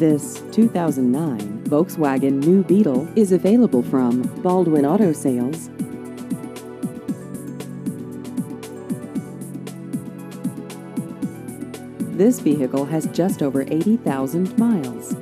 This 2009 Volkswagen New Beetle is available from Baldwin Auto Sales. This vehicle has just over 80,000 miles.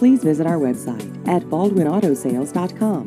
Please visit our website at baldwinautosales.com.